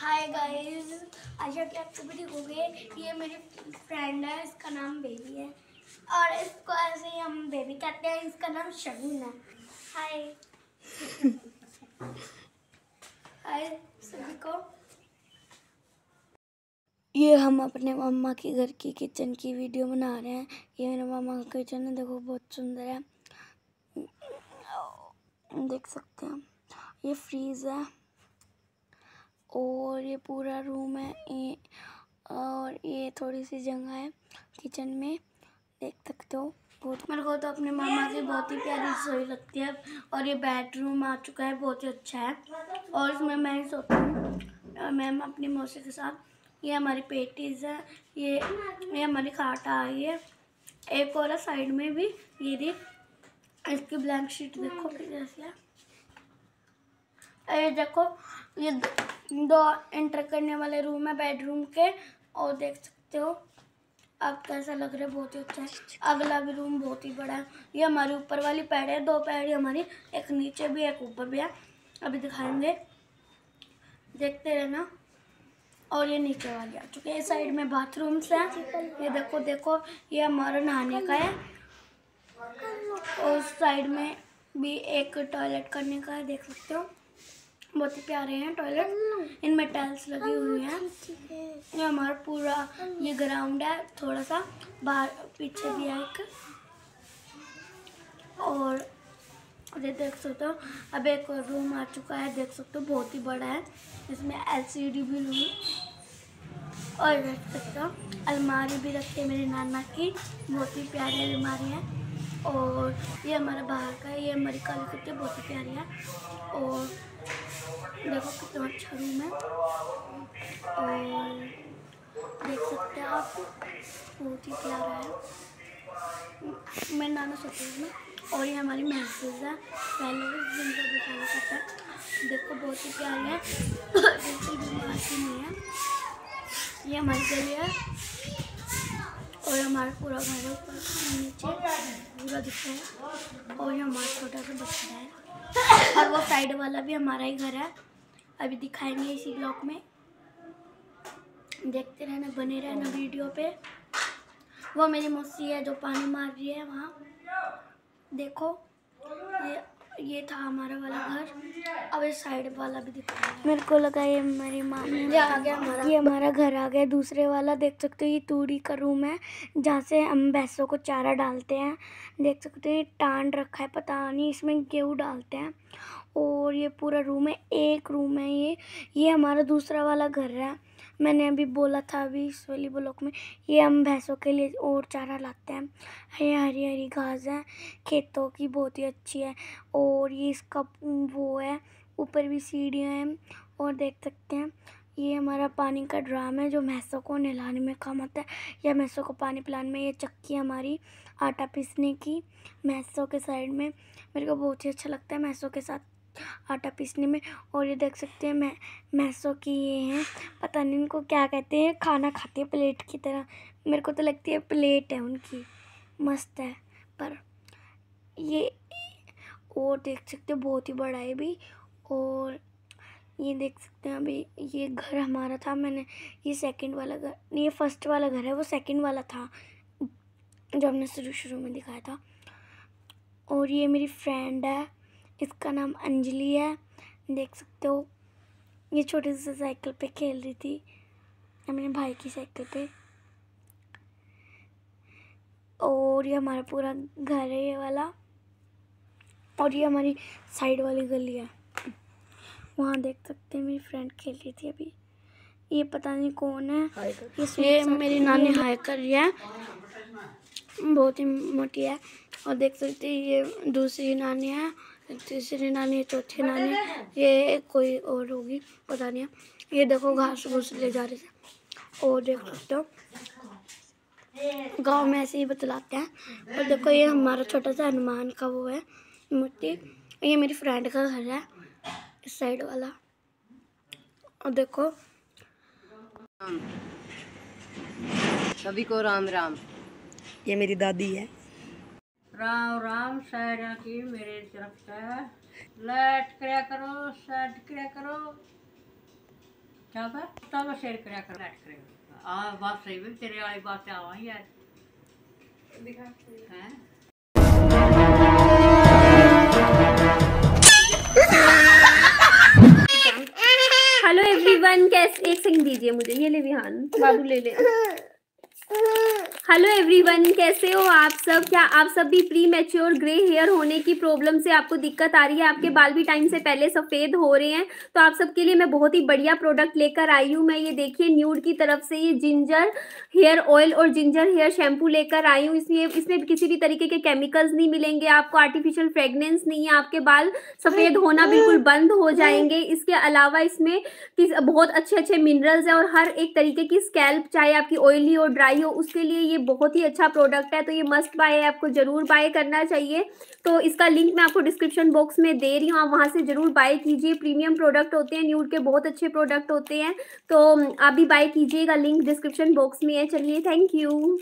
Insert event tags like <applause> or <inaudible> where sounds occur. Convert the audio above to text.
Hi guys आशा कि आप सभी ठीक हो गए ये मेरी फ्रेंड है, इसका नाम बेबी है। और इसको ऐसे ही हम बेबी कहते हैं, इसका नाम शगुन है। हाय हाय सभी को। ये हम अपने मम्मा के घर की किचन की वीडियो बना रहे हैं। ये मेरे मामा का किचन है, देखो, बहुत सुंदर है। देख सकते हैं। ये फ्रीज है। और ये पूरा रूम है, ये और ये थोड़ी सी जगह है किचन में, देख सकते हो। बहुत मेरे को तो अपने मामा से बहुत ही प्यारी रसोई लगती है और ये बेडरूम आ चुका है, बहुत ही अच्छा है। और इसमें मैं सोती हूँ मैम अपनी मौसी के साथ, ये हमारी पेटीज है, ये ये हमारी खाटा आई है। एक और है साइड में भी, ये दी इसकी ब्लैंक शीट देखो कैसी है। ये देखो ये दो एंटर करने वाले रूम है बेडरूम के। और देख सकते हो, अब कैसा लग रहा है, बहुत ही अच्छा है। अगला भी रूम बहुत ही बड़ा है। ये हमारी ऊपर वाली पैड है, दो पैड हमारी, एक नीचे भी, एक ऊपर भी है। अभी दिखाएँगे। देखते रहना। और ये नीचे वाली आ चुके हैं। साइड में बाथरूम्स हैं। ये देखो देखो, ये हमारा नहाने का है। और साइड में भी एक टॉयलेट करने का है, देख सकते हो। बहुत ही प्यारे हैं टॉयलेट इनमें टाइल्स लगी हुई हैं. ये हमारा पूरा ये ग्राउंड है. थोड़ा सा बाहर पीछे भी है एक. और ये देख सकते हो अब एक और रूम आ चुका है. देख सकते हो बहुत ही बड़ा है. इसमें एलसीडी भी लूँ और देख सकते हो अलमारी भी रखी है मेरी नाना की. बहुत ही प्यारी अलमारी है. और ये हमारा बाहर का है. ये हमारी काली कुत्ती बहुत ही प्यारी है. और देखो कितना अच्छा रूम है। और देख सकते हैं आप, बहुत ही प्यारा है। मैं सोती हूँ, और ये हमारी महसूस है। पहले भी जिनका दिखाना चाहता है देखो बहुत ही प्यारी है। बिल्कुल भी नहीं है। ये हमारी गली है, और हमारा पूरा घर है ऊपर नीचे पूरा दिखता है। और ये हमारा छोटा सा बच्चा है, और वो साइड वाला भी हमारा ही घर है। अभी दिखाएँगे इसी ब्लॉग में। देखते रहना, बने रहना वीडियो पे। वो मेरी मौसी है जो पानी मार रही है वहाँ। देखो, ये ये था हमारा वाला घर। अब इस साइड वाला भी दिखा मेरे को लगा ये मेरी माँ ये आ गया हमारा। ये हमारा घर आ गया। दूसरे वाला देख सकते हो ये तूड़ी का रूम है जहाँ से हम भैंसों को चारा डालते हैं। देख सकते हो ये टांड रखा है पता नहीं इसमें गेहूँ डालते हैं। और ये पूरा रूम है एक रूम है ये। ये हमारा दूसरा वाला घर है। मैंने अभी बोला था अभी इस वाली ब्लॉक में, ये हम भैंसों के लिए और चारा लाते हैं। ये हरी हरी घास है, खेतों की बहुत ही अच्छी है और ये इसका वो है, ऊपर भी सीढ़ियाँ हैं और देख सकते हैं, ये हमारा पानी का ड्राम है जो भैंसों को नहलाने में काम आता है। या भैंसों को पानी पिलाने में ये चक्की हमारी, आटा पीसने की, भैंसों के साइड में। मेरे को बहुत ही अच्छा लगता है भैंसों के साथ आटा पीसने में। और ये देख सकते हैं मैं, मैसों की ये हैं। पता नहीं इनको क्या कहते हैं। खाना खाते हैं प्लेट की तरह। मेरे को तो लगती है प्लेट है उनकी। मस्त है। पर ये और देख सकते हो बहुत ही बड़ा है भी। और ये देख सकते हैं अभी ये घर हमारा था। मैंने ये सेकंड वाला घर ये फ़र्स्ट वाला घर है। वो सेकंड वाला था। जो हमने शुरू शुरू में दिखाया था। और ये मेरी फ्रेंड है। इसका नाम अंजलि है। देख सकते हो ये छोटे से साइकिल पे खेल रही थी अपने भाई की साइकिल पे। और ये हमारा पूरा घर है ये वाला और ये हमारी साइड वाली गली है। वहाँ देख सकते हैं मेरी फ्रेंड खेल रही थी अभी। ये पता नहीं कौन है ये मेरी नानी हाई कर रही है। बहुत ही मोटी है। और देख सकते हैं, ये दूसरी नानी है, तीसरी नानी, चौथी नानी, ये कोई और होगी, पता नहीं ये देखो, घास घूस ले जा रहे थे और देख सकते हो, गाँव में ऐसे ही बतलाते हैं। और देखो, ये हमारा छोटा सा हनुमान का वो है, मूर्ति। ये मेरी फ्रेंड का घर है, इस साइड वाला। और देखो। सभी को राम राम ये मेरी दादी है। राम राम सायरा की मेरे तरफ़ से। लाइट किया करो सेट किया करो। तब तब शेयर करा कर। ऐड करे आ बात सही है तेरे वाली बात आवा यार। हैं? हेलो एवरीवन कैसे एक सेकंड दीजिए मुझे ये ले विहान बाबू ले ले। <laughs> हेलो एवरीवन, कैसे हो आप सब? क्या आप सब भी प्री मेच्योर ग्रे हेयर होने की प्रॉब्लम से आपको दिक्कत आ रही है? आपके बाल भी टाइम से पहले सफ़ेद हो रहे हैं तो आप सबके लिए मैं बहुत ही बढ़िया प्रोडक्ट लेकर आई हूँ। मैं ये देखिए न्यूड की तरफ़ से ये जिंजर हेयर ऑयल और जिंजर हेयर शैम्पू लेकर आई हूँ। इसमें इसमें किसी भी तरीके के केमिकल्स नहीं मिलेंगे। आपको आर्टिफिशियल फ्रेगनेंस नहीं है, आपके बाल सफ़ेद होना बिल्कुल बंद हो जाएँगे। इसके अलावा इसमें बहुत अच्छे अच्छे मिनरल्स हैं और हर एक तरीके की स्कैल्प चाहे आपकी ऑयली और ड्राई हो, उसके लिए ये बहुत ही अच्छा प्रोडक्ट है तो ये मस्ट बाय है, आपको ज़रूर बाय करना चाहिए। तो इसका लिंक मैं आपको डिस्क्रिप्शन बॉक्स में दे रही हूँ, आप वहाँ से ज़रूर बाय कीजिए। प्रीमियम प्रोडक्ट होते हैं न्यूड के बहुत अच्छे प्रोडक्ट होते हैं तो आप भी बाय कीजिएगा लिंक डिस्क्रिप्शन बॉक्स में है। चलिए थैंक यू